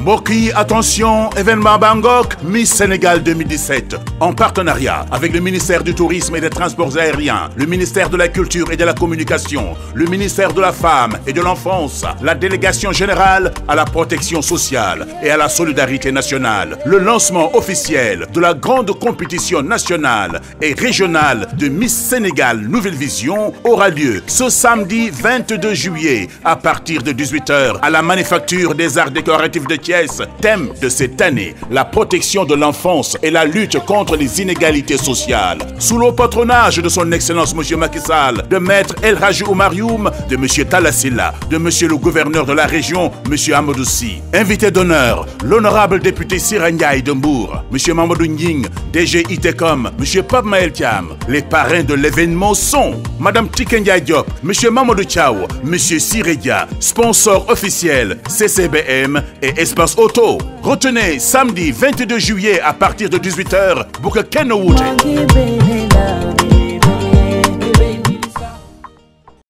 mbokk yi attention événement Bangok Miss Sénégal 2017 en partenariat avec le ministère du tourisme et des transports aériens le ministère de la culture et de la communication le ministère de la femme et de l'enfance la délégation générale à la protection sociale et à la solidarité nationale le lancement officiel de la grande compétition nationale et régionale de Miss Sénégal Nouvelle Vision aura lieu ce samedi 22 juillet à partir de 18h à la Manufacture des Arts décoratifs de Thème de cette année, la protection de l'enfance et la lutte contre les inégalités sociales. Sous le patronage de son Excellence Monsieur Macky Sall, de Maître El Hadji Oumar Youm, de Monsieur Talassila, de Monsieur le gouverneur de la région, Monsieur Amadou Sy. Invité d'honneur, l'honorable député Sira Ndiaye de Mbour, Monsieur Mamadou Nying, DG ITECOM, Monsieur Pape Maël Thiam. Les parrains de l'événement sont Madame Tikendia Diop, Monsieur Mamadou Thiaw, Monsieur Siredia, sponsor officiel CCBM et Espace Auto. Retenez samedi 22 juillet à partir de 18h, Book Kenwood.